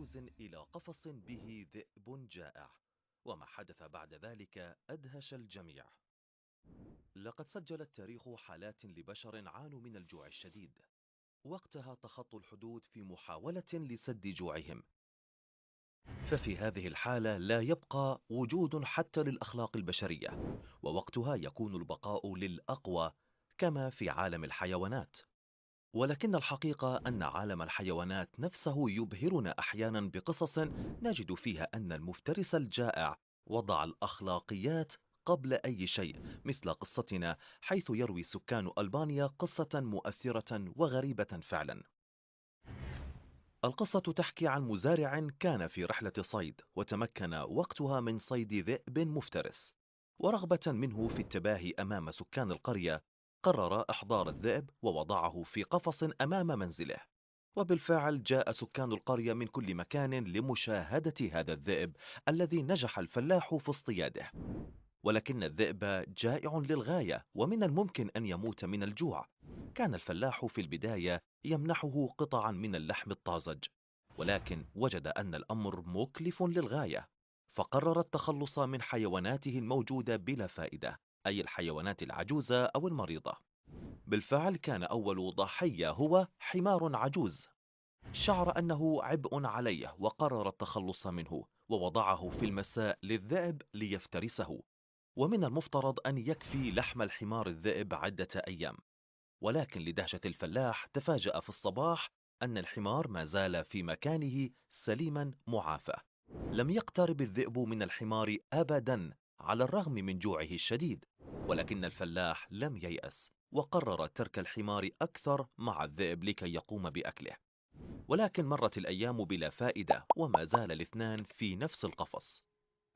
عجوز إلى قفص به ذئب جائع وما حدث بعد ذلك أدهش الجميع. لقد سجل التاريخ حالات لبشر عانوا من الجوع الشديد. وقتها تخطوا الحدود في محاولة لسد جوعهم. ففي هذه الحالة لا يبقى وجود حتى للأخلاق البشرية ووقتها يكون البقاء للأقوى كما في عالم الحيوانات. ولكن الحقيقة أن عالم الحيوانات نفسه يبهرنا أحيانا بقصص نجد فيها أن المفترس الجائع وضع الأخلاقيات قبل أي شيء مثل قصتنا حيث يروي سكان ألبانيا قصة مؤثرة وغريبة فعلا. القصة تحكي عن مزارع كان في رحلة صيد وتمكن وقتها من صيد ذئب مفترس. ورغبة منه في التباهي أمام سكان القرية قرر إحضار الذئب ووضعه في قفص أمام منزله وبالفعل جاء سكان القرية من كل مكان لمشاهدة هذا الذئب الذي نجح الفلاح في اصطياده. ولكن الذئب جائع للغاية ومن الممكن أن يموت من الجوع. كان الفلاح في البداية يمنحه قطعا من اللحم الطازج ولكن وجد أن الأمر مكلف للغاية فقرر التخلص من حيواناته الموجودة بلا فائدة. أي الحيوانات العجوزة أو المريضة. بالفعل كان أول ضحية هو حمار عجوز. شعر أنه عبء عليه وقرر التخلص منه ووضعه في المساء للذئب ليفترسه. ومن المفترض أن يكفي لحم الحمار الذئب عدة أيام. ولكن لدهشة الفلاح تفاجأ في الصباح أن الحمار ما زال في مكانه سليما معافى. لم يقترب الذئب من الحمار أبدا على الرغم من جوعه الشديد ولكن الفلاح لم ييأس وقرر ترك الحمار أكثر مع الذئب لكي يقوم بأكله. ولكن مرت الأيام بلا فائدة وما زال الاثنان في نفس القفص.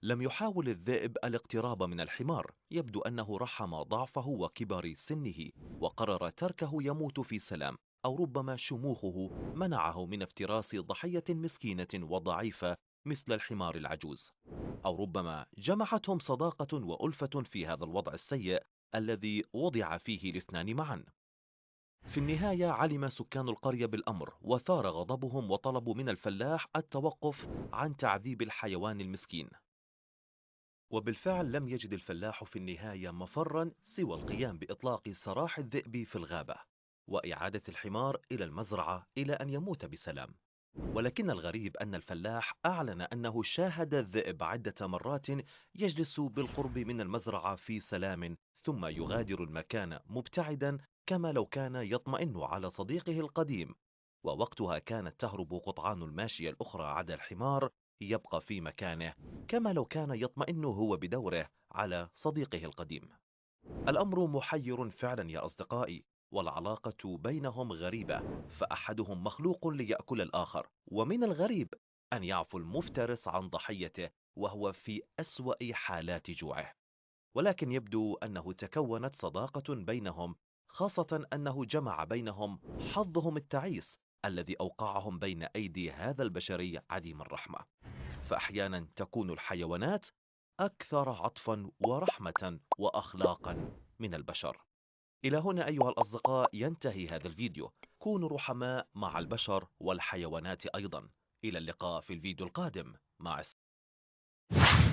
لم يحاول الذئب الاقتراب من الحمار يبدو أنه رحم ضعفه وكبر سنه وقرر تركه يموت في سلام أو ربما شموخه منعه من افتراس ضحية مسكينة وضعيفة مثل الحمار العجوز أو ربما جمعتهم صداقة وألفة في هذا الوضع السيء الذي وضع فيه الاثنان معا. في النهاية علم سكان القرية بالأمر وثار غضبهم وطلبوا من الفلاح التوقف عن تعذيب الحيوان المسكين. وبالفعل لم يجد الفلاح في النهاية مفرا سوى القيام بإطلاق سراح الذئب في الغابة وإعادة الحمار إلى المزرعة إلى أن يموت بسلام. ولكن الغريب أن الفلاح أعلن أنه شاهد الذئب عدة مرات يجلس بالقرب من المزرعة في سلام ثم يغادر المكان مبتعدا كما لو كان يطمئن على صديقه القديم. ووقتها كانت تهرب قطعان الماشية الأخرى عدا الحمار يبقى في مكانه كما لو كان يطمئن هو بدوره على صديقه القديم. الأمر محير فعلا يا أصدقائي. والعلاقة بينهم غريبة فأحدهم مخلوق ليأكل الآخر ومن الغريب أن يعفو المفترس عن ضحيته وهو في أسوأ حالات جوعه. ولكن يبدو أنه تكونت صداقة بينهم خاصة أنه جمع بينهم حظهم التعيس الذي أوقعهم بين أيدي هذا البشري عديم الرحمة. فأحيانا تكون الحيوانات أكثر عطفا ورحمة وأخلاقا من البشر. إلى هنا أيها الأصدقاء ينتهي هذا الفيديو. كونوا رحماء مع البشر والحيوانات أيضا. إلى اللقاء في الفيديو القادم. مع السلامة